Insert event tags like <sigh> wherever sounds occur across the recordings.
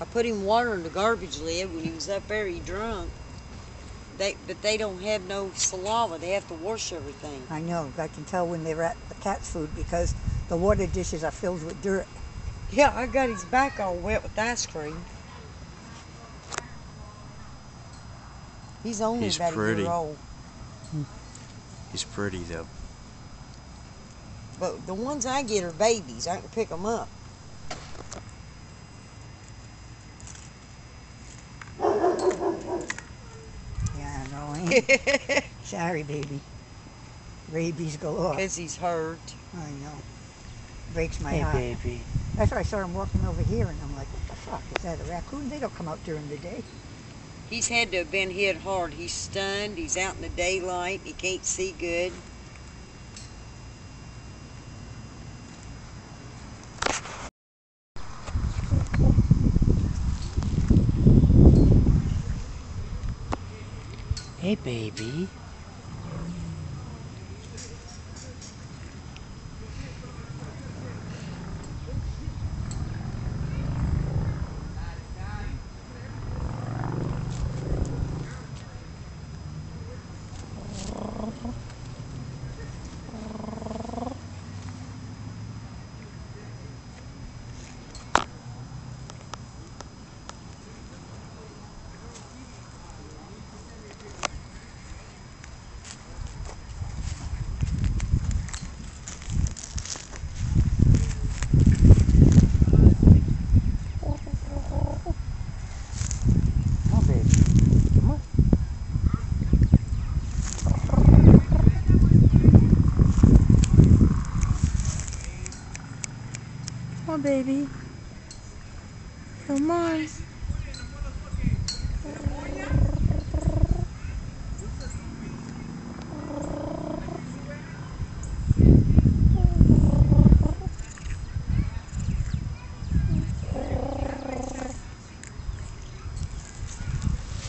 I put him water in the garbage lid when he was up there. He drunk. They, but they don't have no saliva. They have to wash everything. I know. I can tell when they're at the cat's food because the water dishes are filled with dirt. Yeah, I got his back all wet with ice cream. He's only He's about a pretty. year old. He's pretty though. But the ones I get are babies. I can pick them up. Yeah, I know. ain't- <laughs> Sorry, baby. Rabies galore. Because he's hurt. I know. Breaks my Hey, heart. baby. That's why I saw him walking over here, and I'm like, what the fuck? Is that a raccoon? They don't come out during the day. He's had to have been hit hard. He's stunned. He's out in the daylight. He can't see good. Hey, baby. Come on, baby. Come on. Come on, baby. Come on.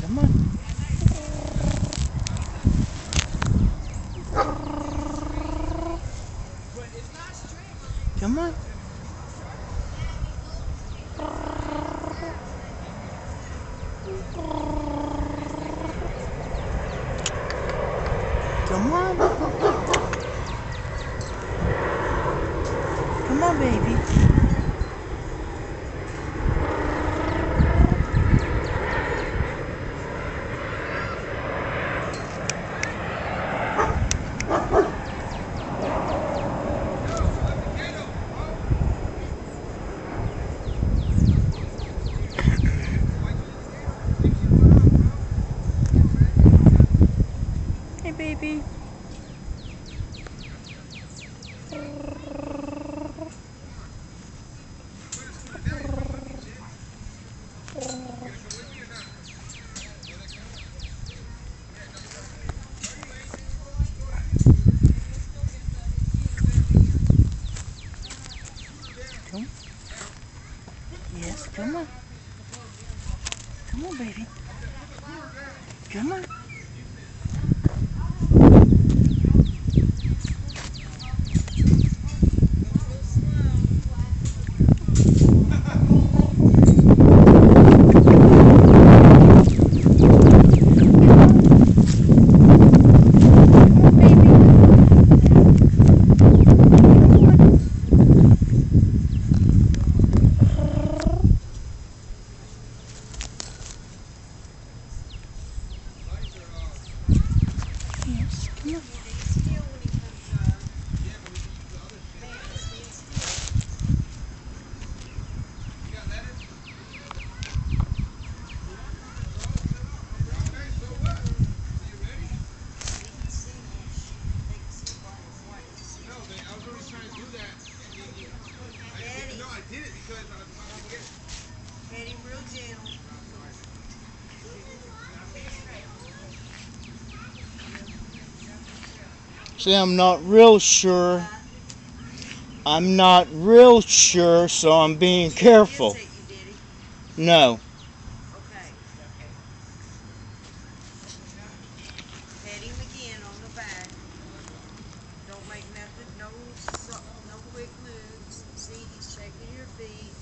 Come on. Come on. Come on. Come on, baby. Baby. Come. Yes, come on. Come on, baby. Come on. Yes, come on. See, I'm not real sure. I'm not real sure, so I'm being careful. No. Don't make nothing, no, no quick moves. See, he's checking your feet.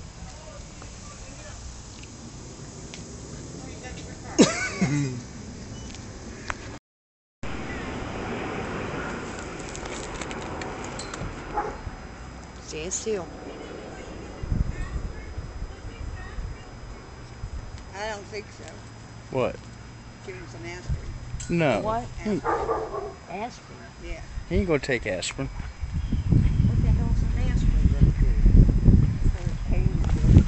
Stand still. I don't think so. What? Give him some aspirin. No. What? He, Aspirin? Yeah. he ain't gonna take aspirin. What the hell's an aspirin going to do? For pain relief.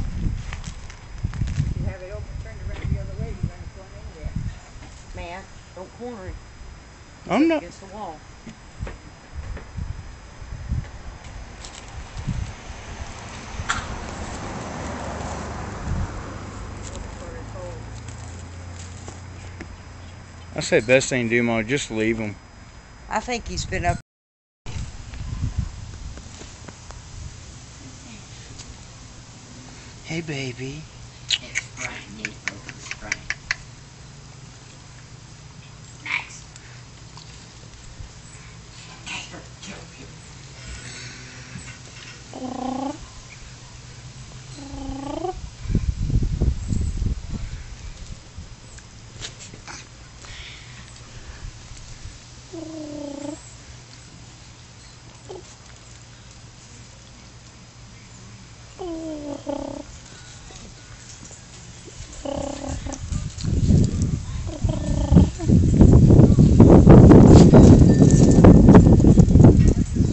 If you have it open, turned around the other way, you're going to come in there. Matt, don't corner him I'm not. against the wall. For his whole I say best thing to do, Mom, just leave him. I think he's been up. Hey, baby. It's Brian. You focus, Brian. Next. Casper, kill you.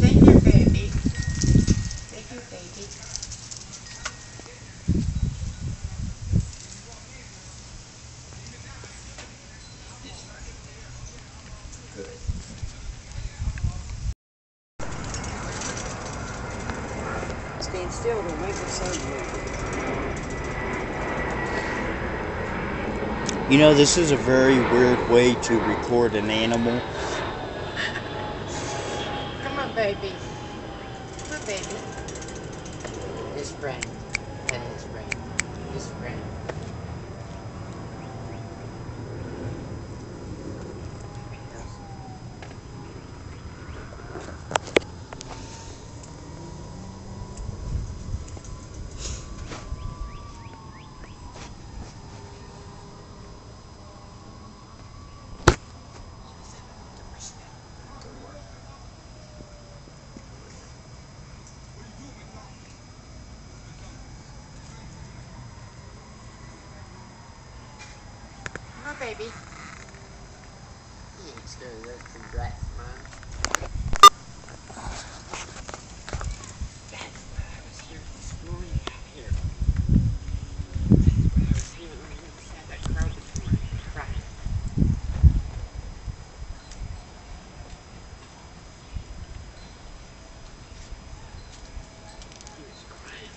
Thank you, baby. Thank you, baby. Stand still. Don't make a sound. You know, this is a very weird way to record an animal. Come on, baby. Come on, baby. His friend. That is friend. His friend. Come on, baby. He ain't scared of those two rats, man. That's why I was here this morning out here. That's why I was here on the other side of that car this morning, crying. He was crying.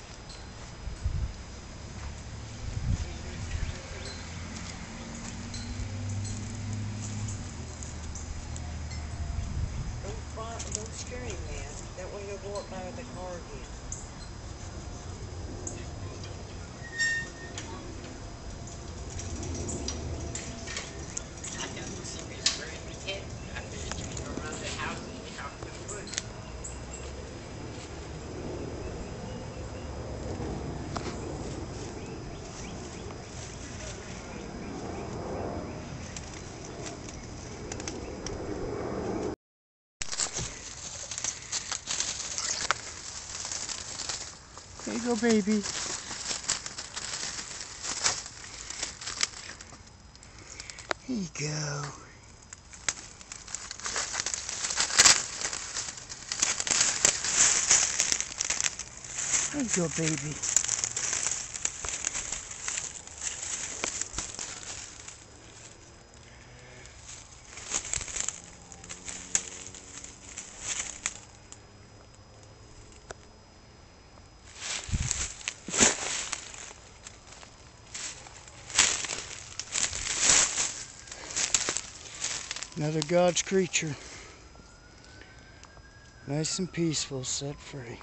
Don't fight, don't scare him, man. Go up by the car again. I got to see this bird in his head. I bet you can go around the house and talk to the woods. There you go, baby. Here you go. There you go, baby. Another God's creature. Nice and peaceful, set free.